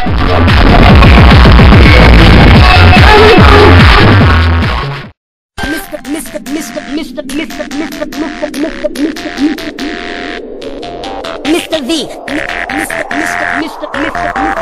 Mr. Mr. Mr. Mr. Mr. Mr. Mr. Mr. V. Mr. Mr. Mr. Mr. Mr.